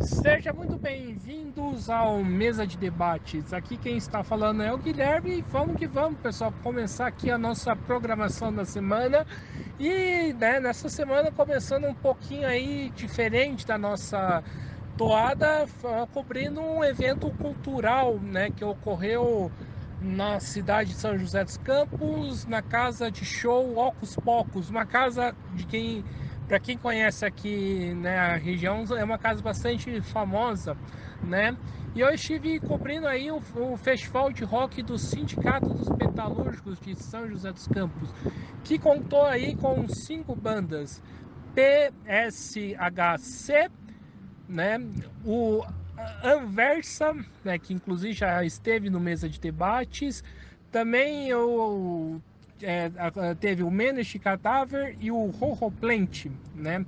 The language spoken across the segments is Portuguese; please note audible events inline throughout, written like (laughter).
Seja muito bem-vindos ao Mesa de Debates. Aqui quem está falando é o Guilherme e vamos que vamos, pessoal, começar aqui a nossa programação da semana. E né, nessa semana começando um pouquinho aí diferente da nossa toada, cobrindo um evento cultural, né, que ocorreu na cidade de São José dos Campos, na casa de show Ocos Pocos, uma casa de quem para quem conhece aqui né, a região, é uma casa bastante famosa, né? E eu estive cobrindo aí o, o, festival de rock do Sindicato dos Metalúrgicos de São José dos Campos, que contou aí com cinco bandas: PSHC, né? O Anversa, né, que inclusive já esteve no mesa de debates, também o é, teve o Menace Cadaver e o Plant, né?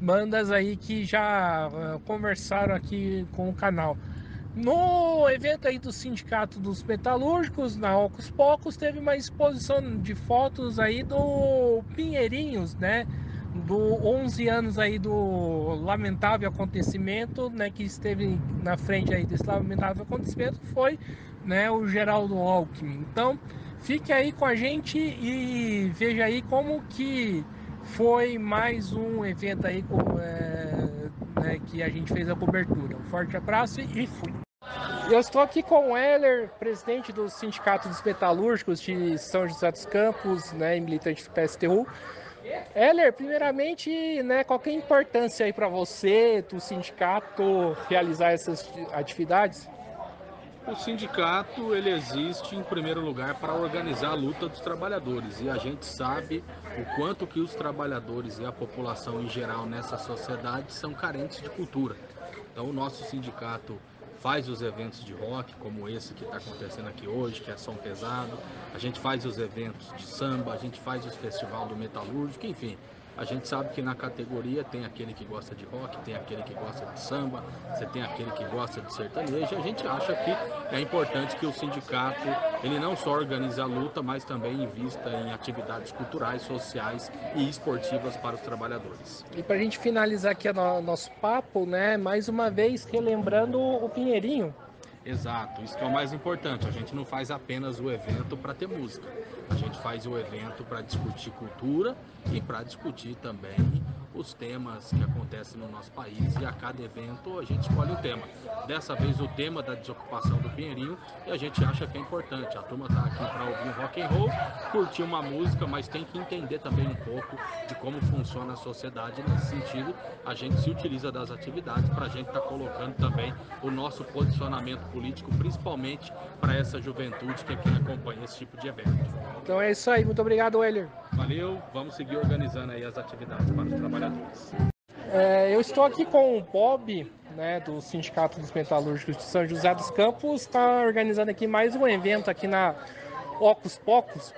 Bandas aí que já uh, conversaram aqui com o canal. No evento aí do Sindicato dos Metalúrgicos, na Ocos Pocos, teve uma exposição de fotos aí do Pinheirinhos, né? Do 11 anos aí do lamentável acontecimento, né? Que esteve na frente aí desse lamentável acontecimento foi, né? O Geraldo Alckmin. Então, Fique aí com a gente e veja aí como que foi mais um evento aí com, é, né, que a gente fez a cobertura. Um forte abraço e fui. Eu estou aqui com o Heller, presidente do Sindicato dos Metalúrgicos de São José dos Campos, né, militante do PSTU. Heller, primeiramente, né, qual é a importância aí para você, do sindicato, realizar essas atividades? O sindicato ele existe em primeiro lugar para organizar a luta dos trabalhadores. E a gente sabe o quanto que os trabalhadores e a população em geral nessa sociedade são carentes de cultura. Então o nosso sindicato faz os eventos de rock, como esse que está acontecendo aqui hoje, que é som pesado, a gente faz os eventos de samba, a gente faz os festival do metalúrgico, enfim, a gente sabe que na categoria tem aquele que gosta de rock, tem aquele que gosta de samba, você tem aquele que gosta de sertanejo. A gente acha que é importante que o sindicato ele não só organize a luta, mas também invista em atividades culturais, sociais e esportivas para os trabalhadores. E para a gente finalizar aqui o nosso papo, né, mais uma vez relembrando o Pinheirinho, Exato, isso que é o mais importante. A gente não faz apenas o evento para ter música. A gente faz o evento para discutir cultura e para discutir também os temas que acontecem no nosso país e a cada evento a gente escolhe um tema. Dessa vez o tema da desocupação do Pinheirinho e a gente acha que é importante. A turma está aqui para ouvir rock and roll, curtir uma música, mas tem que entender também um pouco de como funciona a sociedade nesse sentido. A gente se utiliza das atividades para a gente estar tá colocando também o nosso posicionamento político, principalmente para essa juventude que aqui acompanha esse tipo de evento. Então é isso aí, muito obrigado, Weller. Valeu, vamos seguir organizando aí as atividades para os trabalhadores. É, eu estou aqui com o Bob, né, do Sindicato dos Metalúrgicos de São José dos Campos, está organizando aqui mais um evento aqui na Ocos Pocos.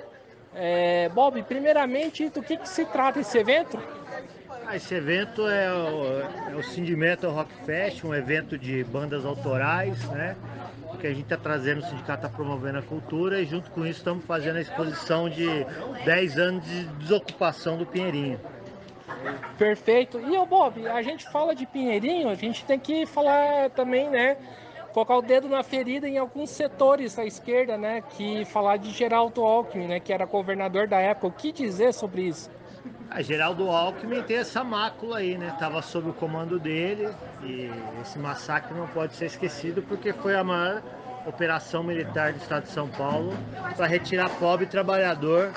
É, Bob, primeiramente, do que, que se trata esse evento? Ah, esse evento é o, é o Sindimento Rock Fest, um evento de bandas autorais, né? que a gente está trazendo, o sindicato está promovendo a cultura e junto com isso estamos fazendo a exposição de 10 anos de desocupação do Pinheirinho. Perfeito. E o Bob, a gente fala de Pinheirinho, a gente tem que falar também, né? Colocar o dedo na ferida em alguns setores da esquerda, né? Que falar de Geraldo Alckmin, né? Que era governador da época. O que dizer sobre isso? A Geraldo Alckmin tem essa mácula aí, né? Estava sob o comando dele e esse massacre não pode ser esquecido porque foi a maior operação militar do estado de São Paulo para retirar pobre trabalhador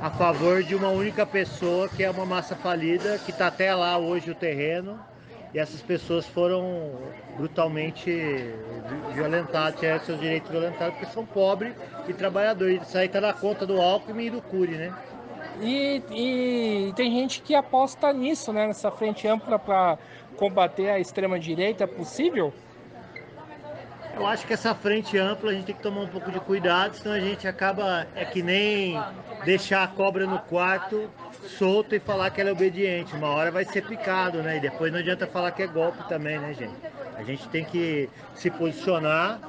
a favor de uma única pessoa que é uma massa falida que está até lá hoje o terreno e essas pessoas foram brutalmente violentadas, tiveram seus direitos violentados porque são pobres e trabalhadores. Isso aí está na conta do Alckmin e do Cury, né? E, e tem gente que aposta nisso, né? Nessa frente ampla para combater a extrema direita, é possível? Eu acho que essa frente ampla a gente tem que tomar um pouco de cuidado, senão a gente acaba é que nem deixar a cobra no quarto solta e falar que ela é obediente. Uma hora vai ser picado, né? E depois não adianta falar que é golpe também, né, gente? A gente tem que se posicionar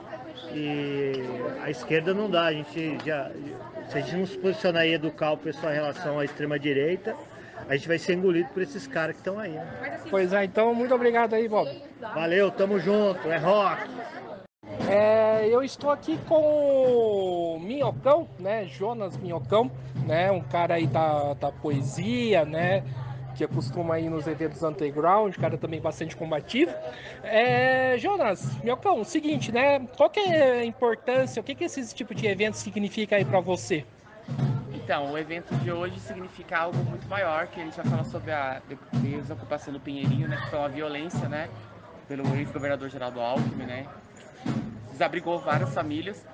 e a esquerda não dá. A gente já, se a gente não se posicionar e educar o pessoal em relação à extrema direita, a gente vai ser engolido por esses caras que estão aí. Né? Pois é, então muito obrigado aí, Bob. Valeu, tamo junto, é rock. É, eu estou aqui com o Minhocão, né? Jonas Minhocão, né? Um cara aí da, da poesia, né? Que costuma ir nos eventos underground, cara também bastante combativo. É, Jonas, Minhocão, seguinte, né? Qual que é a importância, o que, que esse tipo de evento significa aí para você? Então, o evento de hoje significa algo muito maior, que a gente vai falar sobre a desocupação do Pinheirinho, né? Que foi uma violência, né? Pelo ex-governador Geraldo Alckmin, né? Desabrigou várias famílias.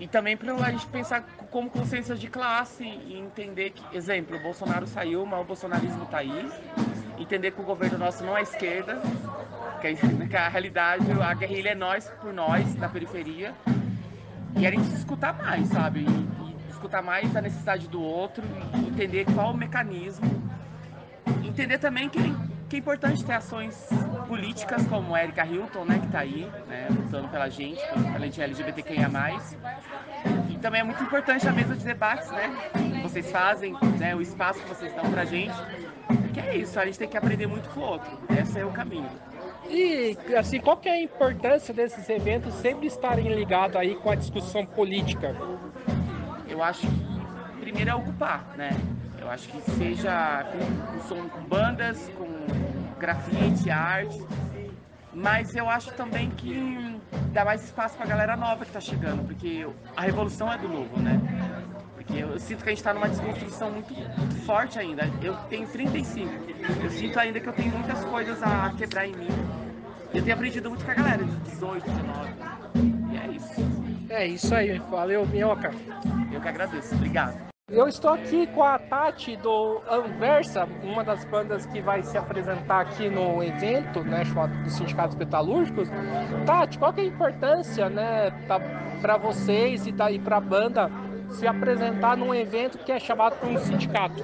E também para a gente pensar como consciência de classe e entender que, exemplo, o Bolsonaro saiu, mas o bolsonarismo está aí. Entender que o governo nosso não é esquerda, que a, (laughs) realidade, a guerrilha é nós por nós, na periferia. E a gente escutar mais, sabe? E, escutar mais a necessidade do outro, entender qual o mecanismo, entender também que, que é importante ter ações políticas como a Erika Hilton, né, que está aí, né, lutando pela gente, pela gente LGBTQIA+. E também é muito importante a mesa de debates, né, que vocês fazem, né, o espaço que vocês dão pra gente. Que é isso, a gente tem que aprender muito com o outro. Esse é o caminho. E assim, qual que é a importância desses eventos sempre estarem ligados aí com a discussão política? eu acho que primeiro é ocupar, né? Eu acho que seja com, com som, com bandas, com grafite, arte, mas eu acho também que dá mais espaço para a galera nova que está chegando, porque a revolução é do novo, né? Porque eu sinto que a gente está numa desconstrução muito, muito forte ainda. Eu tenho 35, eu sinto ainda que eu tenho muitas coisas a quebrar em mim. Eu tenho aprendido muito com a galera de 18, 19. E é isso. É isso aí, valeu, Minhoca. Eu que agradeço, obrigado. Eu estou aqui com a Tati do Anversa, uma das bandas que vai se apresentar aqui no evento, né, chamado dos Sindicatos Metalúrgicos. Tati, qual que é a importância, né, para vocês e, e para a banda se apresentar num evento que é chamado um sindicato?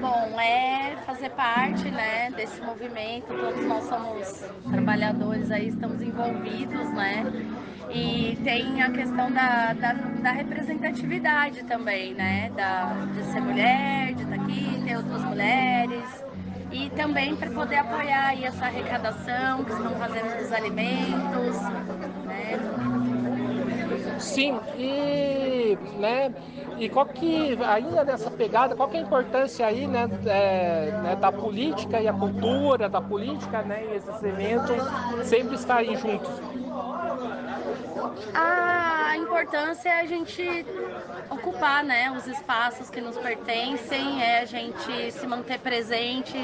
Bom, é fazer parte né, desse movimento, todos nós somos trabalhadores aí, estamos envolvidos, né? E tem a questão da, da, da representatividade também, né? Da, de ser mulher, de estar aqui, ter outras mulheres. E também para poder apoiar aí essa arrecadação que estão fazendo dos alimentos, né? Sim, e, né, e qual que, ainda nessa pegada, qual que é a importância aí, né, é, né, da política e a cultura, da política, né, e esses eventos sempre estarem juntos? A importância é a gente ocupar, né, os espaços que nos pertencem, é a gente se manter presente,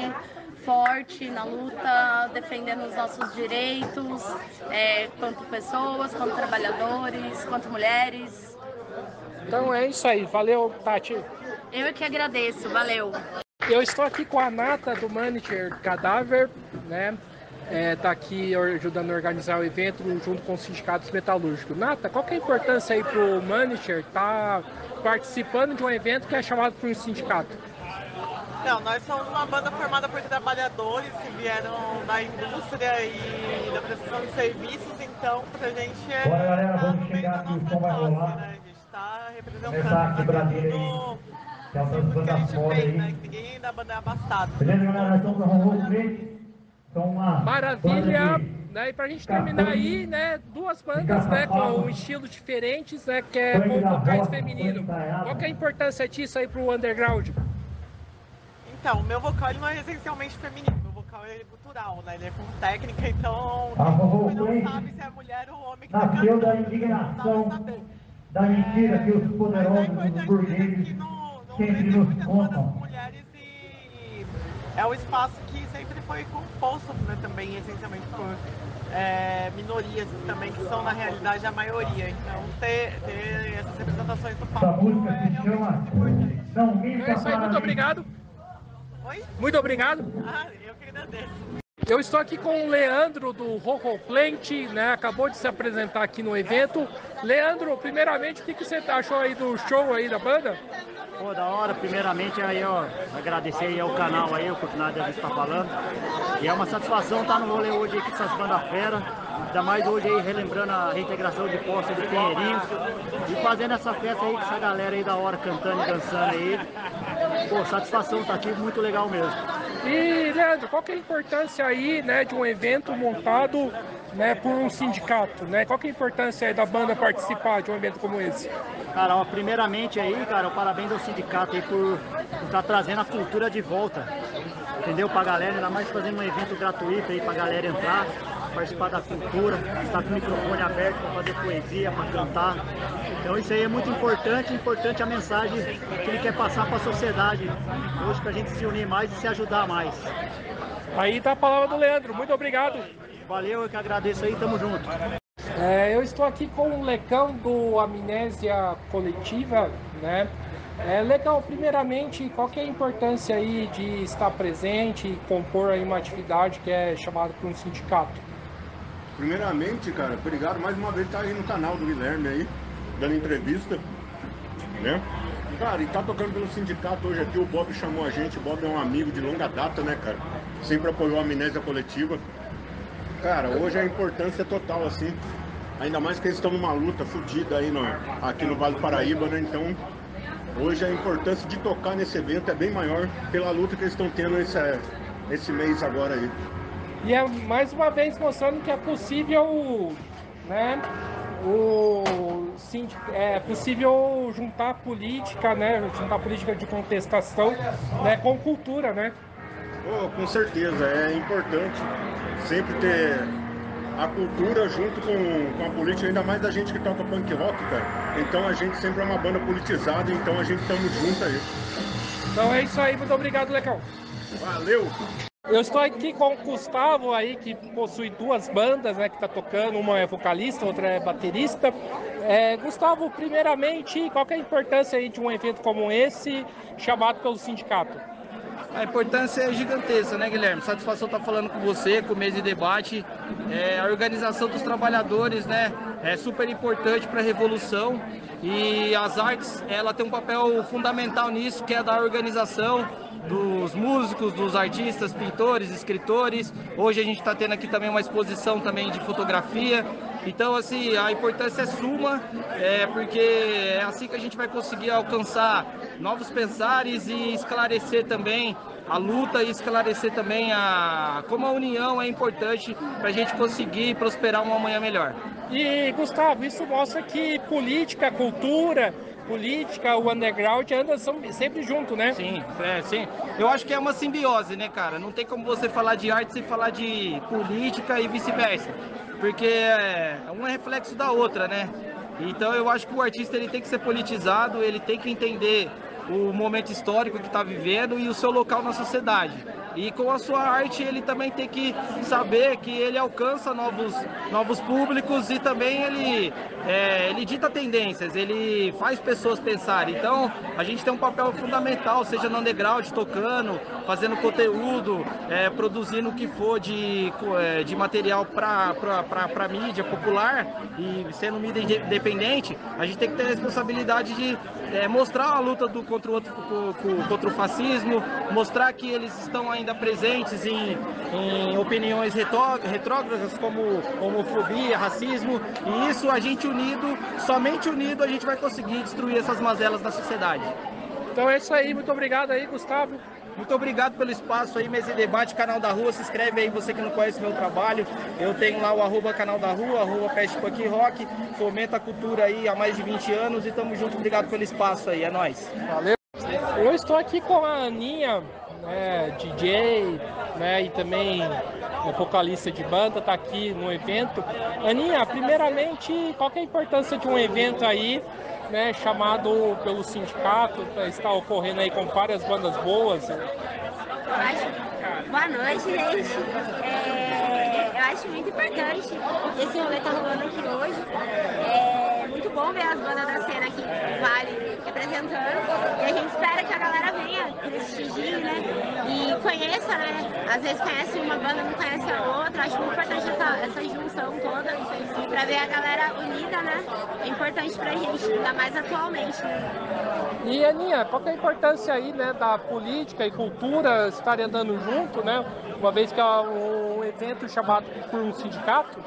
forte na luta, defendendo os nossos direitos, é, quanto pessoas, quanto trabalhadores, quanto mulheres. Então é isso aí, valeu Tati. Eu é que agradeço, valeu. Eu estou aqui com a Nata do Manager Cadáver, né? está é, tá aqui ajudando a organizar o evento junto com os sindicatos metalúrgicos. Nata, qual que é a importância aí para o manager estar tá participando de um evento que é chamado por um sindicato? Não, nós somos uma banda formada por trabalhadores que vieram da indústria e da prestação de serviços, então pra gente é Bora, galera, tá vamos chegar aqui, o som vai rolar. Né? A gente está representando o Brasil aí que é o que a gente fez, aí. né? Que ninguém da banda é abastado. Beleza, galera? Nós estamos no Rombo 3. Então, uma Maravilha! Né? E para a gente terminar aí, né, duas bandas né, com um estilos diferentes, né, que é com vocais feminino. Qual que é a importância disso aí para o underground? Então, meu vocal não é essencialmente feminino, meu vocal é cultural, né? Ele é com técnica, então ah, A vovô, não sabe se é mulher ou homem que Nasceu tá cantando. da indignação, da mentira é, que os é, é poderosos é dos né, burgueses sempre nos contam é o espaço que sempre foi composto né, também, essencialmente, por é, minorias também, que são na realidade a maioria. Então ter, ter essas representações do palco Essa música é Não Minta É isso aí, muito obrigado. Oi? Muito obrigado. Ah, eu que agradeço. Eu estou aqui com o Leandro do Roco Plant, né? Acabou de se apresentar aqui no evento. Leandro, primeiramente, o que, que você achou aí do show aí da banda? Pô, da hora, primeiramente aí, ó, agradecer aí ao canal aí, a oportunidade de a gente estar falando. E é uma satisfação estar no rolê hoje aí com essas bandas fera, ainda mais hoje aí relembrando a reintegração de posse do Pinheirinho e fazendo essa festa aí com essa galera aí da hora cantando e dançando aí. pô, satisfação tá aqui, muito legal mesmo. E, Leandro, qual que é a importância aí, né, de um evento montado, né, por um sindicato, né? Qual que é a importância aí da banda participar de um evento como esse? Cara, ó, primeiramente aí, cara, parabéns ao sindicato aí por estar tá trazendo a cultura de volta, entendeu? Pra galera, ainda mais fazendo um evento gratuito aí pra galera entrar, participar da cultura, estar com o microfone aberto para fazer poesia, para cantar. Então isso aí é muito importante, importante a mensagem que ele quer passar para a sociedade hoje para a gente se unir mais e se ajudar mais. Aí tá a palavra do Leandro, muito obrigado. Valeu, eu que agradeço aí, tamo junto. É, eu estou aqui com o Lecão do Amnésia Coletiva, né? É legal, primeiramente, qual que é a importância aí de estar presente e compor aí uma atividade que é chamada por um sindicato? Primeiramente, cara, obrigado mais uma vez por estar aí no canal do Guilherme aí, dando entrevista, né? Cara, e tá tocando pelo sindicato hoje aqui, o Bob chamou a gente, o Bob é um amigo de longa data, né, cara? Sempre apoiou a amnésia coletiva. Cara, hoje a importância é total, assim, ainda mais que eles estão numa luta fodida aí no, aqui no Vale do Paraíba, né? Então, hoje a importância de tocar nesse evento é bem maior pela luta que eles estão tendo esse, esse mês agora aí. E é mais uma vez mostrando que é possível, né? O, sim, é possível juntar política, né? Juntar política de contestação né, com cultura, né? Oh, com certeza, é importante sempre ter a cultura junto com, com a política, ainda mais da gente que toca punk rock, cara. Então a gente sempre é uma banda politizada, então a gente estamos juntos aí. Então é isso aí, muito obrigado, Lecão. Valeu! Eu estou aqui com o Gustavo aí, que possui duas bandas, né, que está tocando, uma é vocalista, outra é baterista. É, Gustavo, primeiramente, qual é a importância aí de um evento como esse, chamado pelo sindicato? A importância é gigantesca, né, Guilherme? Satisfação estar tá falando com você, com o mês de debate. É, a organização dos trabalhadores, né, é super importante para a revolução e as artes, ela tem um papel fundamental nisso, que é da organização, dos músicos, dos artistas, pintores, escritores. Hoje a gente está tendo aqui também uma exposição também de fotografia. Então, assim, a importância é suma, é, porque é assim que a gente vai conseguir alcançar novos pensares e esclarecer também a luta e esclarecer também a, como a união é importante para a gente conseguir prosperar uma manhã melhor. E, Gustavo, isso mostra que política, cultura, política, o underground andam sempre junto, né? Sim, é, sim. Eu acho que é uma simbiose, né, cara? Não tem como você falar de arte sem falar de política e vice-versa. Porque é, um é reflexo da outra, né? Então eu acho que o artista ele tem que ser politizado, ele tem que entender o momento histórico que está vivendo e o seu local na sociedade. E com a sua arte ele também tem que saber que ele alcança novos, novos públicos e também ele, é, ele dita tendências, ele faz pessoas pensarem. Então a gente tem um papel fundamental, seja no underground, tocando, fazendo conteúdo, é, produzindo o que for de, é, de material para mídia popular e sendo mídia independente, a gente tem que ter a responsabilidade de é, mostrar a luta do, contra, o contra o fascismo, mostrar que eles estão ainda presentes em, em opiniões retrógradas como homofobia, racismo, e isso a gente unido, somente unido a gente vai conseguir destruir essas mazelas da sociedade. Então é isso aí, muito obrigado aí, Gustavo. Muito obrigado pelo espaço aí, Mesa e Debate, canal da rua. Se inscreve aí, você que não conhece meu trabalho. Eu tenho lá o arroba canal da rua, arroba Pest Punk Rock. Fomenta a cultura aí há mais de 20 anos e tamo junto. Obrigado pelo espaço aí, é nóis. Valeu. Eu estou aqui com a Aninha, né, DJ, né, e também vocalista de banda, tá aqui no evento. Aninha, primeiramente, qual é a importância de um evento aí né, chamado pelo sindicato, está ocorrendo aí com várias bandas boas. Boa noite, gente. Acho muito importante esse rolê tá rolando aqui hoje. É muito bom ver as bandas da cena aqui Vale representando. E a gente espera que a galera venha prestigie, né? E conheça, né? Às vezes conhece uma banda, não conhece a outra. Acho muito importante essa, essa junção toda pra ver a galera unida, né? É importante pra gente, ainda mais atualmente. E Aninha, qual é a importância aí, né, da política e cultura estarem andando junto, né? Uma vez que é um evento chamado por um sindicato?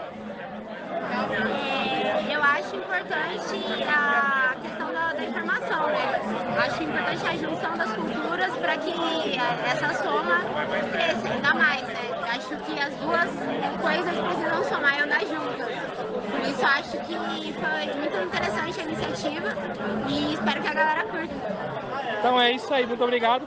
É, eu acho importante a questão da, da informação, né? Acho importante a junção das culturas para que é, essa soma cresça ainda mais, né? Acho que as duas coisas precisam somar e andar juntas. Por isso acho que foi muito interessante a iniciativa e espero que a galera curta. Então é isso aí, muito obrigado.